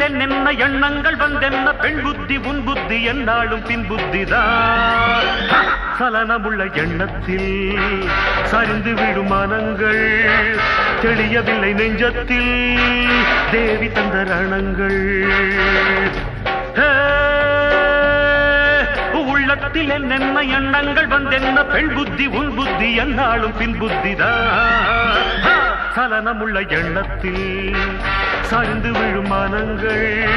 உள்ளத்தில் என்னென்ன எண்ணங்கள் வந்தென்ன பெண் புத்தி உன் புத்தி என்னாலும் பின் புத்திதான். சலனமுள்ள எண்ணத்தில் சரிந்து விடும் மனங்கள் தெளியவில்லை நெஞ்சத்தில். தேவி தந்த ரணங்கள். உள்ளத்தில் என்னென்ன எண்ணங்கள் வந்தென்ன பெண் புத்தி உன் புத்தி என்னாலும் பின் புத்திதான். சலனமுள்ள எண்ணத்தில் சாய்ந்து விழும் மனங்கள்.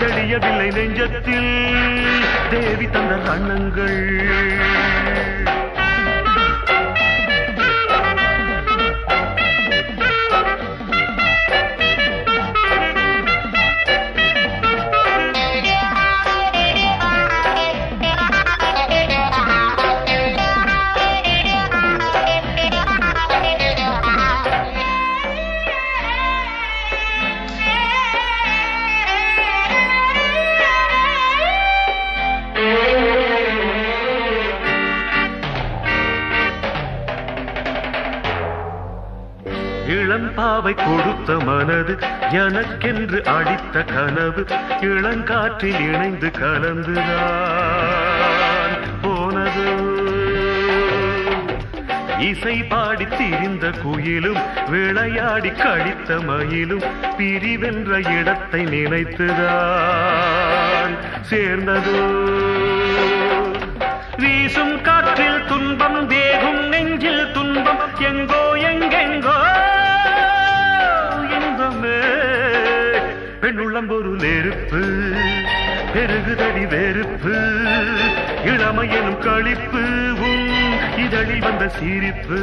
தெளியவில்லை நெஞ்சத்தில். தேவி தந்த கண்ணங்கள் இளம்பாவை கொடுத்த மனது எனக்கென்று அடித்த கனவு இளங்காற்றில் இணைந்து கலந்துதான் போனது. இசை பாடி திரிந்த குயிலும் விளையாடி கழித்த மயிலும் பிரிவென்ற இடத்தை நினைத்துதான் சேர்ந்ததோ. பெண்ணுள்ளம் ஒரு நெருப்பு பெருகுதடி வெறுப்பு இளமையனும் கழிப்பு உன் இதழில் வந்த சிரிப்பு.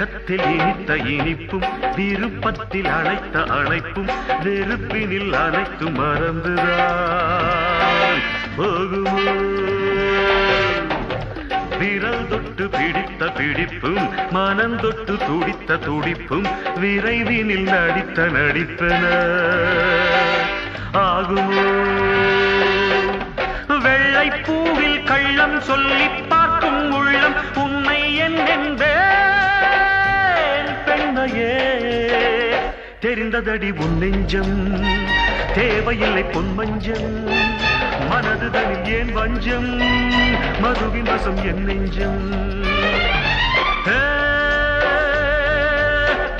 இரக்கத்தில் இனித்த இனிப்பும் விருப்பத்தில் அழைத்த அழைப்பும் நெருப்பினில் அனைத்து மறந்துதான் போகுமோ? விரல் தொட்டு பிடித்த பிடிப்பும் மனம் தொட்டு துடித்த துடிப்பும் விரைவினில் நடித்த நடிப்பன. ஆகுமோ? வெள்ளை பூவில் கள்ளம் சொல்லிப்பா தெரிந்ததடி உன் நெஞ்சம். தேவையில்லை பொன்மஞ்சம் மனதுதனில் ஏன் வஞ்சம்? மதுவின் வசம் என் நெஞ்சம்.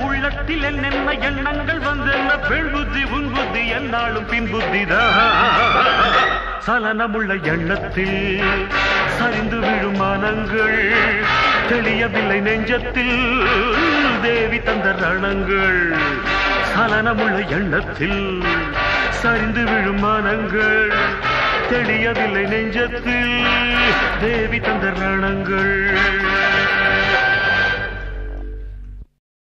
உள்ளத்தில் என்னென்ன எண்ணங்கள் வந்தென்ன பெண் புத்தி உன் புத்தி என்னாலும் பின் புத்திதான் சலனமுள்ள எண்ணத்தில் சரிந்து விழும் மனங்கள். தெளியவில்லை நெஞ்சத்தில். தேவி தந்த ரணங்கள். சலனமுள்ள எண்ணத்தில் சரிந்து விழும் மனங்கள் தெளியவில்லை நெஞ்சத்தில் தேவி தந்த ரணங்கள்.